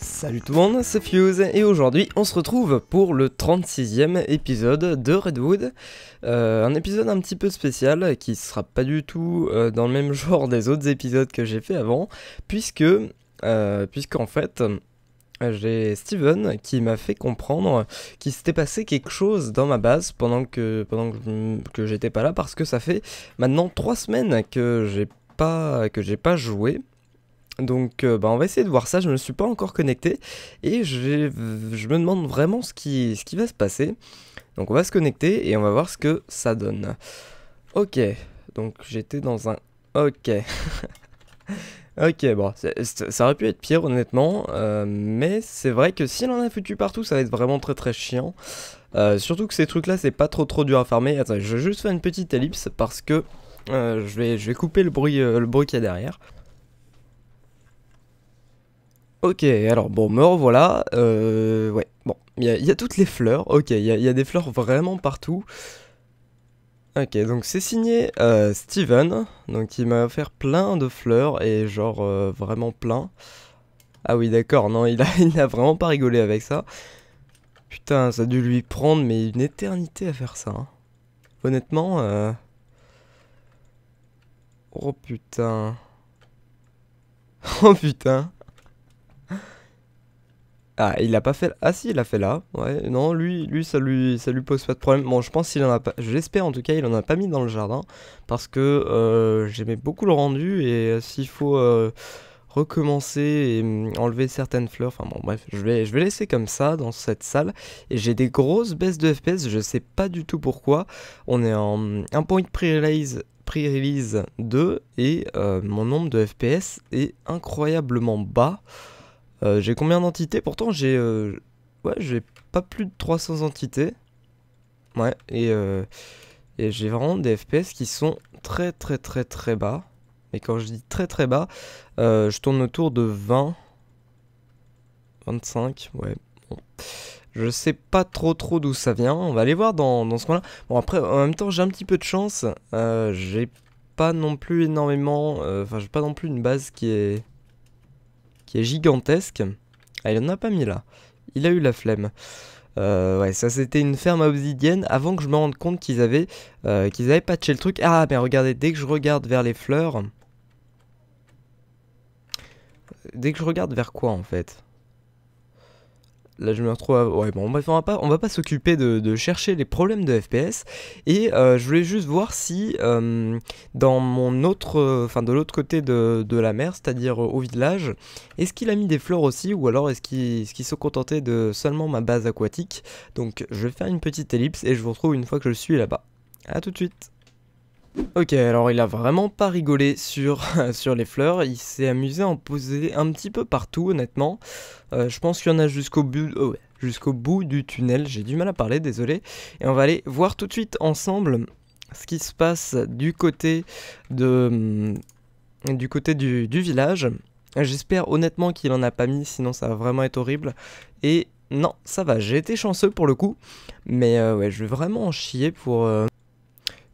Salut tout le monde, c'est Fuse et aujourd'hui on se retrouve pour le 36e épisode de Redwood. Euh, un épisode un petit peu spécial qui sera pas du tout euh, dans le même genre des autres épisodes que j'ai fait avant, puisque, euh, puisqu'en fait j'ai Steven qui m'a fait comprendre qu'il s'était passé quelque chose dans ma base pendant que j'étais pas là parce que ça fait maintenant 3 semaines que j'ai pas, que j'ai pas joué. Donc euh, bah, on va essayer de voir ça, je ne me suis pas encore connecté et je, me demande vraiment ce qui, va se passer. Donc on va se connecter et on va voir ce que ça donne. Ok, donc j'étais dans un... Ok. ok, bon, ça aurait pu être pire honnêtement, euh, mais c'est vrai que si on en a foutu partout, ça va être vraiment très très chiant. Euh, surtout que ces trucs là, c'est pas trop trop dur à farmer. Attends, je vais juste faire une petite ellipse parce que je, vais, je vais couper le bruit, le bruit qu'il y a derrière. Ok, alors bon, me revoilà. Euh, ouais, bon, il y, a toutes les fleurs. Ok, il y, a des fleurs vraiment partout. Ok, donc c'est signé euh, Steven, donc il m'a offert plein de fleurs et genre euh, vraiment plein. Ah oui, d'accord, non, il a, il a vraiment pas rigolé avec ça. Putain, ça a dû lui prendre mais une éternité à faire ça. Hein. Honnêtement, euh... Oh putain. Oh putain. Ah, il a pas fait. Ah si, il a fait là. Ouais, non, lui, lui, ça lui, ça lui pose pas de problème. Bon, je pense qu'il en a pas. J'espère en tout cas, il en a pas mis dans le jardin parce que euh, j'aimais beaucoup le rendu et euh, s'il faut euh, recommencer et mm, enlever certaines fleurs. Enfin bon, bref, je vais, je vais laisser comme ça dans cette salle. Et j'ai des grosses baisses de FPS. Je sais pas du tout pourquoi. On est en un point pre-release pre-release 2 et mon nombre de FPS est incroyablement bas. Euh, j'ai combien d'entités? Pourtant, j'ai euh, ouais, j'ai pas plus de 300 entités. Ouais, et, euh, et j'ai vraiment des FPS qui sont très très très très bas. Et quand je dis très très bas, je tourne autour de 20, 25, ouais. Je sais pas trop trop d'où ça vient. On va aller voir dans, dans ce coin-là. Bon après, en même temps, j'ai un petit peu de chance. j'ai pas non plus énormément... Enfin, j'ai pas non plus une base qui est qui est gigantesque. Ah, il en a pas mis là. Il a eu la flemme. Euh, ouais, ça c'était une ferme obsidienne avant que je me rende compte qu'ils avaient, euh, qu'ils avaient patché le truc. Ah, mais regardez, dès que je regarde vers les fleurs... Dès que je regarde vers quoi en fait? Là, je me retrouve à... Ouais, bon, bref, on va pas, on va pas s'occuper de, chercher les problèmes de FPS. Et euh, je voulais juste voir si, euh, dans mon autre... Enfin, de l'autre côté de, la mer, c'est-à-dire au village, est-ce qu'il a mis des fleurs aussi Ou alors est-ce qu'il se contentait de seulement ma base aquatique? Donc, je vais faire une petite ellipse et je vous retrouve une fois que je suis là-bas. A tout de suite Ok, alors il a vraiment pas rigolé sur, les fleurs, il s'est amusé à en poser un petit peu partout honnêtement. Euh, je pense qu'il y en a jusqu'au bout, oh jusqu'au bout du tunnel, j'ai du mal à parler, désolé. Et on va aller voir tout de suite ensemble ce qui se passe du côté, de, du, côté du, village. J'espère honnêtement qu'il en a pas mis, sinon ça va vraiment être horrible. Et non, ça va, j'ai été chanceux pour le coup. Mais euh, ouais, je vais vraiment en chier pour... Euh,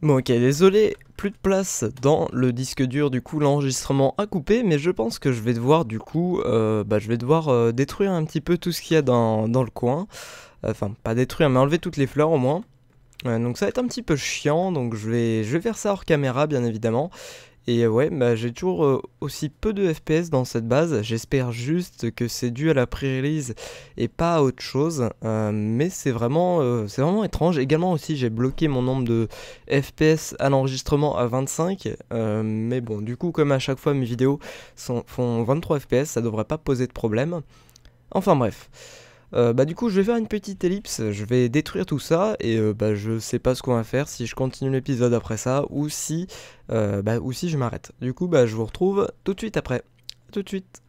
Bon ok, désolé, plus de place dans le disque dur, du coup l'enregistrement a coupé, mais je pense que je vais devoir du coup, euh, bah, je vais devoir euh, détruire un petit peu tout ce qu'il y a dans, dans le coin. Enfin, pas détruire, mais enlever toutes les fleurs au moins. donc ça va être un petit peu chiant, donc je vais, je vais faire ça hors caméra bien évidemment. Et euh, ouais, bah, j'ai toujours euh, aussi peu de FPS dans cette base. J'espère juste que c'est dû à la pré-release et pas à autre chose. Euh, mais c'est vraiment, étrange. Également aussi, j'ai bloqué mon nombre de FPS à l'enregistrement à 25. mais bon, du coup, comme à chaque fois mes vidéos font 23 FPS, ça devrait pas poser de problème. Enfin bref. Euh, bah du coup je vais faire une petite ellipse, je vais détruire tout ça et euh, bah je sais pas ce qu'on va faire si je continue l'épisode après ça ou si, euh, bah, ou si je m'arrête. Du coup bah je vous retrouve tout de suite après. tout de suite.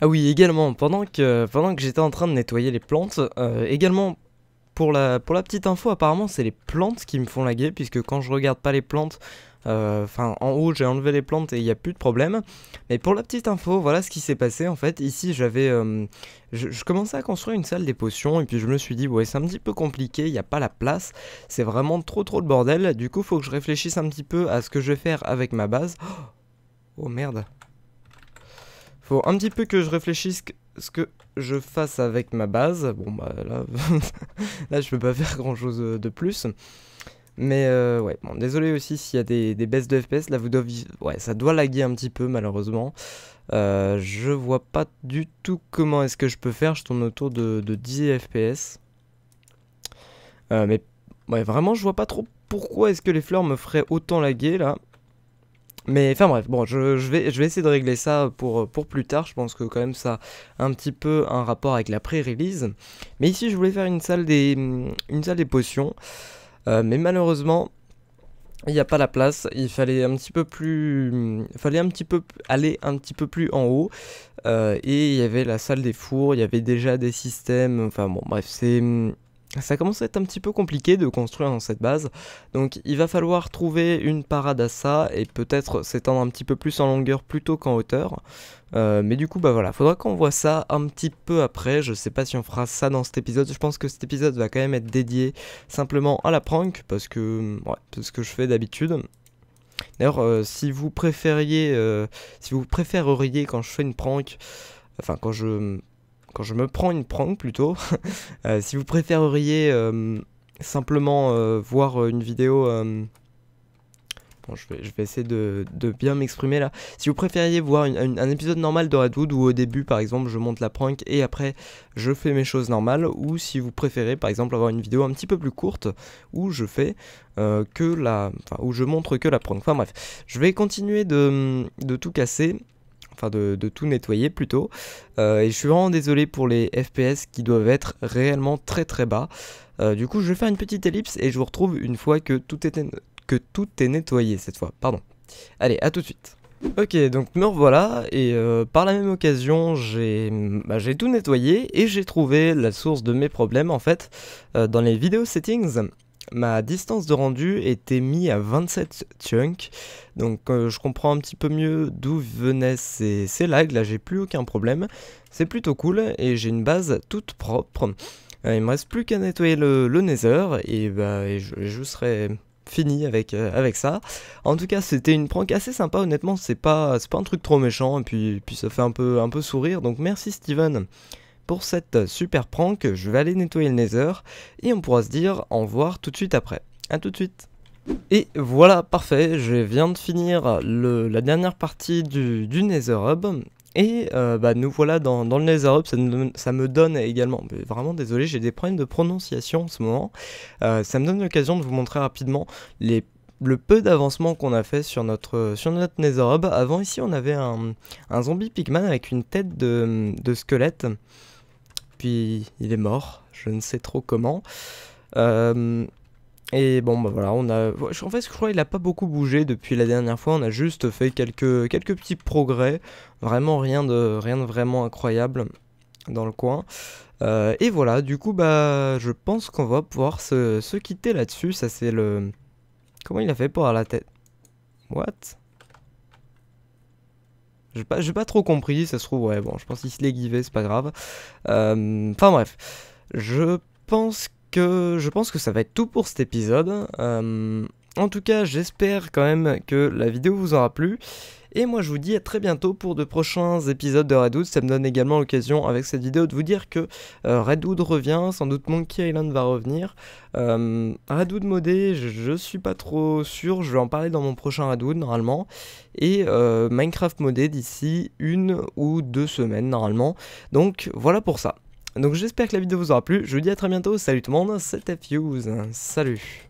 Ah oui également pendant que, pendant que j'étais en train de nettoyer les plantes, également pour la, pour la petite info apparemment c'est les plantes qui me font laguer puisque quand je regarde pas les plantes enfin, en haut, j'ai enlevé les plantes et il n'y a plus de problème. Mais pour la petite info, voilà ce qui s'est passé. En fait, ici, j'avais... Euh, je, commençais à construire une salle des potions et puis je me suis dit, ouais, c'est un petit peu compliqué, il n'y a pas la place. C'est vraiment trop trop le bordel. Du coup, faut que je réfléchisse un petit peu à ce que je vais faire avec ma base. Oh, oh merde. Faut un petit peu que je réfléchisse ce que je fasse avec ma base. Bon bah là, là je peux pas faire grand chose de plus. Mais euh, ouais, bon, désolé aussi s'il y a des, baisses de FPS. Là, vous devez, ouais, ça doit laguer un petit peu malheureusement. Euh, je vois pas du tout comment est-ce que je peux faire. Je tourne autour de, 10 FPS. Euh, mais ouais, vraiment, je vois pas trop pourquoi est-ce que les fleurs me feraient autant laguer là. Mais enfin bref, bon, je, vais, je vais essayer de régler ça pour, pour plus tard. Je pense que quand même ça a un petit peu un rapport avec la pré-release. Mais ici, je voulais faire une salle des, une salle des potions. Euh, mais malheureusement, il n'y a pas la place. Il fallait un petit peu plus, fallait un petit peu aller un petit peu plus en haut. Euh, et il y avait la salle des fours. Il y avait déjà des systèmes. Enfin bon, bref, c'est ça commence à être un petit peu compliqué de construire dans cette base, donc il va falloir trouver une parade à ça et peut-être s'étendre un petit peu plus en longueur plutôt qu'en hauteur. Euh, mais du coup, bah voilà, faudra qu'on voit ça un petit peu après. Je sais pas si on fera ça dans cet épisode. Je pense que cet épisode va quand même être dédié simplement à la prank parce que ouais, c'est ce que je fais d'habitude. D'ailleurs, euh, si vous préfériez, euh, si vous préféreriez quand je fais une prank, enfin quand je quand je me prends une prank plutôt, euh, si vous préféreriez euh, simplement euh, voir une vidéo... Bon, je vais, essayer de, bien m'exprimer là. Si vous préfériez voir un épisode normal de Redwood où au début par exemple je monte la prank et après je fais mes choses normales, ou si vous préférez par exemple avoir une vidéo un petit peu plus courte où je fais que la, enfin où je montre que la prank. Enfin bref, je vais continuer de tout casser enfin de, tout nettoyer plutôt. Euh, et je suis vraiment désolé pour les FPS qui doivent être réellement très très bas. Euh, du coup, je vais faire une petite ellipse et je vous retrouve une fois que tout est, nettoyé cette fois. Pardon. Allez, à tout de suite. Ok, donc me revoilà, et euh, par la même occasion, bah, j'ai tout nettoyé, et j'ai trouvé la source de mes problèmes, en fait, dans les vidéos settings ma distance de rendu était mise à 27 chunks. Donc euh, je comprends un petit peu mieux d'où venaient ces, lags. Là j'ai plus aucun problème. C'est plutôt cool et j'ai une base toute propre. Euh, il me reste plus qu'à nettoyer le, nether et, bah, je, serai fini avec, euh, avec ça. En tout cas, c'était une prank assez sympa, honnêtement, c'est pas, pas un truc trop méchant, et puis, puis ça fait un peu, un peu sourire, donc merci Steven pour cette super prank, je vais aller nettoyer le nether et on pourra se dire au revoir tout de suite après. A tout de suite et voilà, parfait, je viens de finir la dernière partie du, Nether Hub. Et euh, bah, nous voilà dans, le Nether Hub, ça, me donne également, vraiment désolé, j'ai des problèmes de prononciation en ce moment. Euh, ça me donne l'occasion de vous montrer rapidement le peu d'avancement qu'on a fait sur notre, sur notre Nether Hub. Avant ici on avait un, zombie pigman avec une tête de squelette puis il est mort, je ne sais trop comment. Euh, et bon, bah voilà, on a. En fait, je crois qu'il n'a pas beaucoup bougé depuis la dernière fois. On a juste fait quelques, petits progrès. Vraiment rien de, rien de vraiment incroyable dans le coin. Euh, et voilà, du coup, bah, je pense qu'on va pouvoir se, se quitter là-dessus. Ça, c'est le. Comment il a fait pour avoir la tête? What? J'ai pas, pas trop compris, ça se trouve, ouais, bon, je pense qu'il se l'est givé, c'est pas grave. Euh, enfin bref, je pense que je pense que ça va être tout pour cet épisode. Euh, en tout cas, j'espère quand même que la vidéo vous aura plu. Et moi je vous dis à très bientôt pour de prochains épisodes de Redwood. Ça me donne également l'occasion avec cette vidéo de vous dire que euh, Redwood revient, sans doute Monkey Island va revenir. Euh, Redwood modé, je, suis pas trop sûr, je vais en parler dans mon prochain Redwood normalement. Et euh, Minecraft modé d'ici une ou deux semaines normalement. Donc voilà pour ça. Donc j'espère que la vidéo vous aura plu, je vous dis à très bientôt, salut tout le monde, c'était Fuse, salut